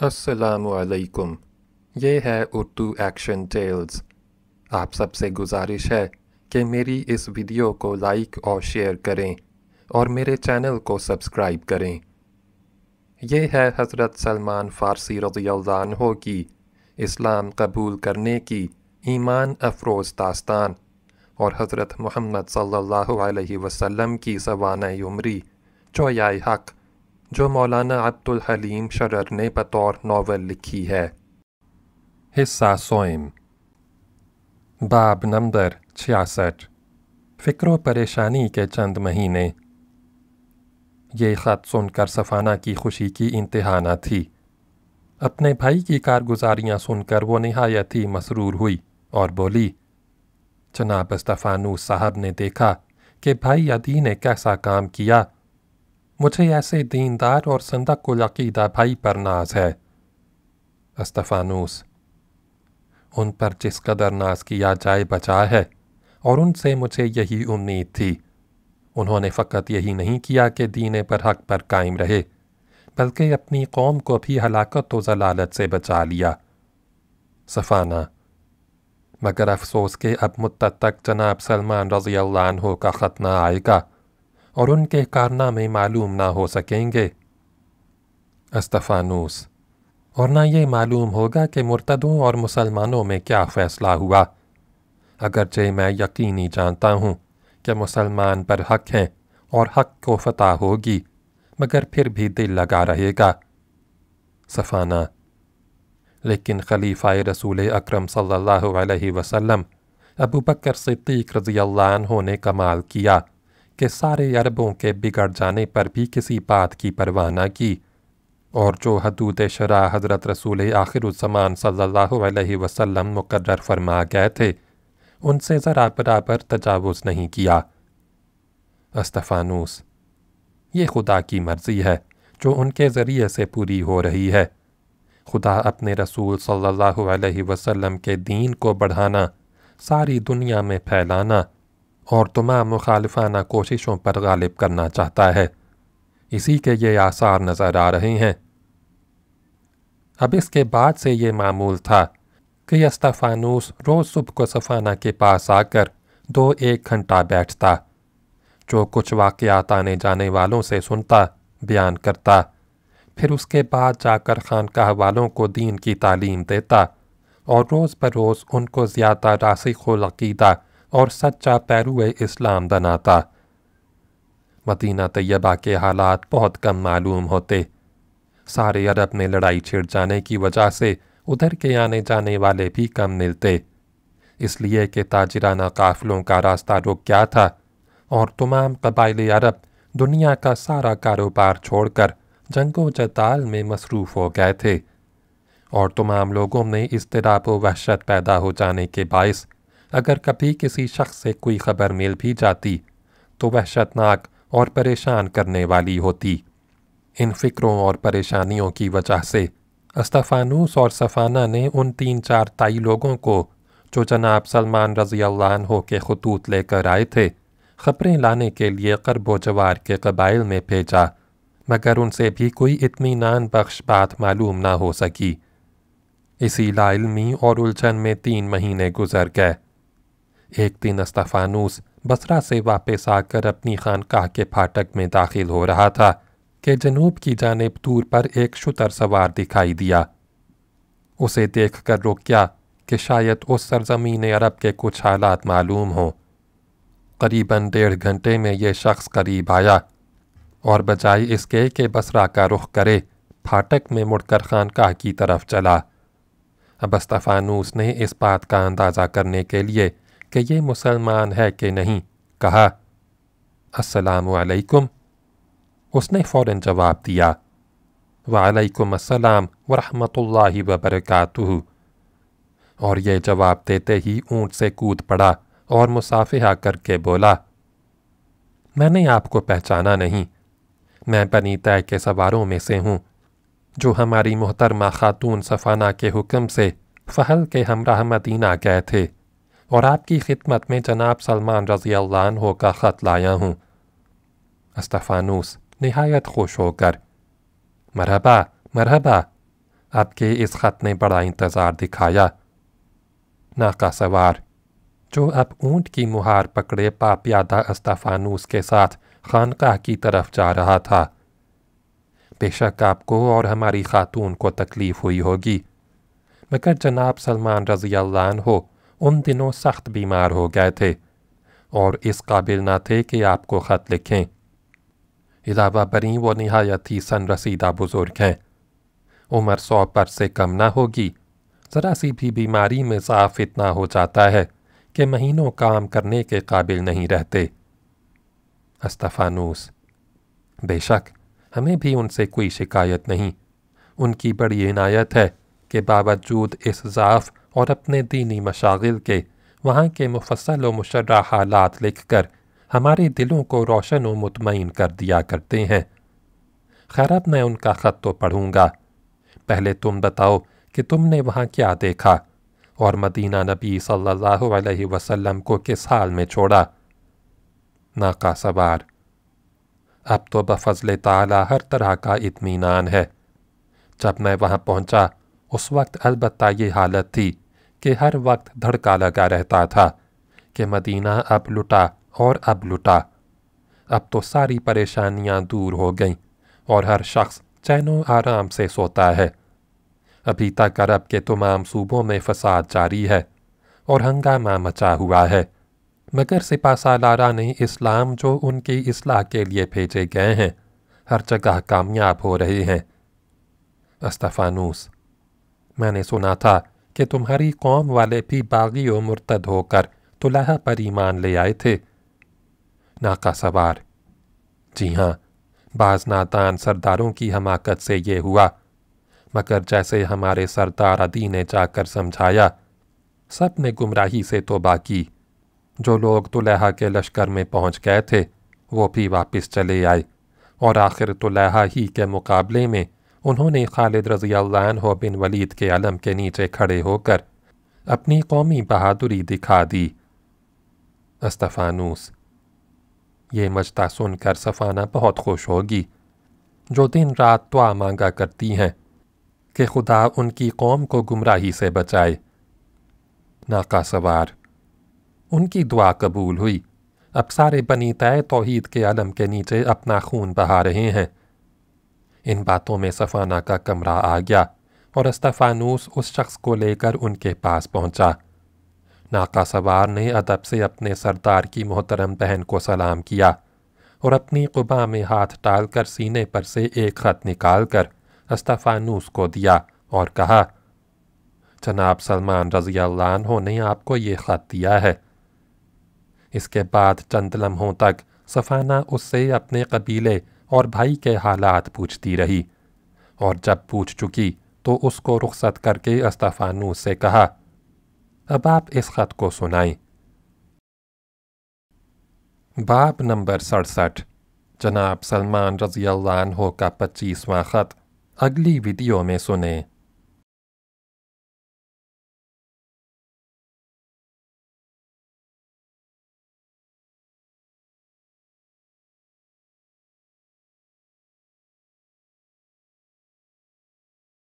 السلام علیکم۔ یہ ہے اردو ایکشن ٹیلز۔ آپ سب سے گزارش ہے کہ میری اس ویڈیو کو لائک اور شیئر کریں اور میرے چینل کو سبسکرائب کریں۔ یہ ہے حضرت سلمان فارسی رضی اللہ عنہ کی اسلام قبول کرنے کی ایمان افروز داستان اور حضرت محمد صلی اللہ علیہ وسلم کی سوانہ عمری چویائے حق۔ جو مولانا عبد الحلیم شرر نے بطور ناول لکھی ہے۔ حصہ سوئم۔ باب نمبر چھیاسٹھ۔ فکر و پریشانی کے چند مہینے۔ یہ خط سن کر سفانہ کی خوشی کی انتہا نہ تھی۔ اپنے بھائی کی کارگزاریاں سن کر وہ نہایت ہی مسرور ہوئی اور بولی، جناب استفانوس صاحب نے دیکھا کہ بھائی عدی نے کیسا کام کیا۔ مجھے ایسے دیندار اور صندق العقیدہ بھائی پر ناز ہے۔ استفانوس، ان پر جس قدر ناز کیا جائے بچا ہے، اور ان سے مجھے یہی امید تھی۔ انہوں نے فقط یہی نہیں کیا کہ دین پر حق پر قائم رہے، بلکہ اپنی قوم کو بھی ہلاکت و ضلالت سے بچا لیا۔ صفانہ، مگر افسوس کہ اب مدت تک جناب سلمان رضی اللہ عنہ کا خط نہ آئے گا۔ اور ان کے کارنامے معلوم نہ ہو سکیں گے۔ استفانوس، اور نہ یہ معلوم ہوگا کہ مرتدوں اور مسلمانوں میں کیا فیصلہ ہوا۔ اگرچہ میں یقینی جانتا ہوں کہ مسلمان پر حق ہیں اور حق کو فتح ہوگی، مگر پھر بھی دل لگا رہے گا۔ صفانہ، لیکن خلیفہ رسول اکرم صلی اللہ علیہ وسلم ابو بکر صدیق رضی اللہ عنہ نے کمال کیا۔ کہ سارے عربوں کے بگڑ جانے پر بھی کسی بات کی پرواہ نہ کی۔ اور جو حدود شرع حضرت رسول آخر الزمان صلی اللہ علیہ وسلم مقرر فرما گئے تھے، ان سے ذرا برابر تجاوز نہیں کیا۔ استفانوس، یہ خدا کی مرضی ہے جو ان کے ذریعے سے پوری ہو رہی ہے۔ خدا اپنے رسول صلی اللہ علیہ وسلم کے دین کو بڑھانا، ساری دنیا میں پھیلانا اور تمام مخالفانہ کوششوں پر غالب کرنا چاہتا ہے۔ اسی کے یہ آثار نظر آ رہے ہیں۔ اب اس کے بعد سے یہ معمول تھا کہ استفانوس روز صبح کو سفانہ کے پاس آ کر دو ایک گھنٹہ بیٹھتا، جو کچھ واقعات آنے جانے والوں سے سنتا، بیان کرتا، پھر اس کے بعد جا کر خانقاہ والوں کو دین کی تعلیم دیتا اور روز بروز ان کو زیادہ راسخ العقیدہ اور سچا پیرو اسلام بناتا مدینہ طیبہ کے حالات بہت کم معلوم ہوتے۔ سارے عرب میں لڑائی چھڑ جانے کی وجہ سے ادھر کے آنے جانے والے بھی کم ملتے۔ اس لیے کہ تاجرانہ قافلوں کا راستہ رک گیا تھا اور تمام قبائل عرب دنیا کا سارا کاروبار چھوڑ کر جنگ و جدال میں مصروف ہو گئے تھے۔ اور تمام لوگوں میں اضطراب و وحشت پیدا ہو جانے کے باعث اگر کبھی کسی شخص سے کوئی خبر مل بھی جاتی، تو وحشتناک اور پریشان کرنے والی ہوتی۔ ان فکروں اور پریشانیوں کی وجہ سے استفانوس اور صفانہ نے ان تین چار تائی لوگوں کو، جو جناب سلمان رضی اللہ عنہ کے خطوط لے کر آئے تھے، خبریں لانے کے لیے قرب و جوار کے قبائل میں بھیجا، مگر ان سے بھی کوئی اطمینان بخش بات معلوم نہ ہو سکی۔ اسی لا علمی اور الجھن میں تین مہینے گزر گئے۔ ایک دن استفانوس بسرا سے واپس آ کر اپنی خانقاہ کے پھاٹک میں داخل ہو رہا تھا کہ جنوب کی جانب دور پر ایک شتر سوار دکھائی دیا۔ اسے دیکھ کر روکیا کہ شاید اس سرزمین عرب کے کچھ حالات معلوم ہوں۔ قریباً ڈیڑھ گھنٹے میں یہ شخص قریب آیا اور بجائے اس کے کہ بسرا کا رخ کرے، پھاٹک میں مڑ کر خانقاہ کی طرف چلا۔ اب استفانوس نے اس بات کا اندازہ کرنے کے لیے کہ یہ مسلمان ہے کہ نہیں؟ کہا، السلام علیکم۔ اس نے فوراً جواب دیا، وعلیکم السلام ورحمۃ اللہ وبرکاتہ۔ اور یہ جواب دیتے ہی اونٹ سے کود پڑا اور مصافحہ کر کے بولا، میں نے آپ کو پہچانا نہیں، میں بنی طے کے سواروں میں سے ہوں، جو ہماری محترمہ خاتون صفانہ کے حکم سے فہل کے ہمراہ مدینہ گئے تھے۔ اور آپ کی خدمت میں جناب سلمان رضی اللہ عنہ کا خط لایا ہوں۔ استفانوس نہایت خوش ہو کر، مرحبا مرحبا اب کے اس خط نے بڑا انتظار دکھایا۔ ناکا سوار جو اب اونٹ کی مہار پکڑے پاپیادہ استفانوس کے ساتھ خانقاہ کی طرف جا رہا تھا۔ بے شک آپ کو اور ہماری خاتون کو تکلیف ہوئی ہوگی، مگر جناب سلمان رضی اللہ عنہ ان دنوں سخت بیمار ہو گئے تھے اور اس قابل نہ تھے کہ آپ کو خط لکھیں۔ علاوہ بری وہ نہایت ہی سن رسیدہ بزرگ ہیں۔ عمر سو پر سے کم نہ ہوگی۔ ذرا سی بھی بیماری میں صاف اتنا ہو جاتا ہے کہ مہینوں کام کرنے کے قابل نہیں رہتے۔ استفانوس، بے شک ہمیں بھی ان سے کوئی شکایت نہیں۔ ان کی بڑی عنایت ہے کہ باوجود اس ضعف اور اپنے دینی مشاغل کے، وہاں کے مفصل و مشرع حالات لکھ کر ہمارے دلوں کو روشن و مطمئن کر دیا کرتے ہیں۔ خیر، اب میں ان کا خط تو پڑھوں گا۔ پہلے تم بتاؤ کہ تم نے وہاں کیا دیکھا اور مدینہ نبی صلی اللہ علیہ وسلم کو کس حال میں چھوڑا؟ ناکا سوار۔ اب تو بفضل تعالی ہر طرح کا اطمینان ہے۔ جب میں وہاں پہنچا، اس وقت البتہ یہ حالت تھی کہ ہر وقت دھڑکا لگا رہتا تھا کہ مدینہ اب لٹا اور اب لٹا۔ اب تو ساری پریشانیاں دور ہو گئیں اور ہر شخص چین و آرام سے سوتا ہے۔ ابھی تک عرب کے تمام صوبوں میں فساد جاری ہے اور ہنگامہ مچا ہوا ہے۔ مگر سپا سالارہ نے اسلام جو ان کی اصلاح کے لیے بھیجے گئے ہیں، ہر جگہ کامیاب ہو رہے ہیں۔ استفانوس، میں نے سنا تھا کہ تمہاری قوم والے بھی باغی و مرتد ہو کر طلحہ پر ایمان لے آئے تھے۔ ناکا سوار۔ جی ہاں بعض نادان سرداروں کی حماقت سے یہ ہوا، مگر جیسے ہمارے سردار عدی نے جا کر سمجھایا، سب نے گمراہی سے توبہ کی۔ جو لوگ طلحہ کے لشکر میں پہنچ گئے تھے، وہ بھی واپس چلے آئے اور آخر طلحہ ہی کے مقابلے میں انہوں نے خالد رضی اللہ عنہ بن ولید کے علم کے نیچے کھڑے ہو کر اپنی قومی بہادری دکھا دی۔ استفانوس۔ یہ مجتہ سن کر سفانہ بہت خوش ہوگی، جو دن رات دعا مانگا کرتی ہیں کہ خدا ان کی قوم کو گمراہی سے بچائے۔ ناقا سوار۔ ان کی دعا قبول ہوئی۔ اب سارے بنی طے توحید کے علم کے نیچے اپنا خون بہا رہے ہیں۔ ان باتوں میں صفانہ کا کمرہ آ گیا اور استفانوس اس شخص کو لے کر ان کے پاس پہنچا۔ ناکا سوار نے ادب سے اپنے سردار کی محترم بہن کو سلام کیا اور اپنی قبا میں ہاتھ ٹال کر سینے پر سے ایک خط نکال کر استفانوس کو دیا اور کہا، جناب سلمان رضی اللہ عنہ نے آپ کو یہ خط دیا ہے۔ اس کے بعد چند لمحوں تک صفانہ اس سے اپنے قبیلے اور بھائی کے حالات پوچھتی رہی اور جب پوچھ چکی تو اس کو رخصت کر کے استفانوس سے کہا، اب آپ اس خط کو سنائیں۔ باب نمبر سڑسٹھ، جناب سلمان رضی اللہ عنہ کا پچیسواں خط، اگلی ویڈیو میں سنیں۔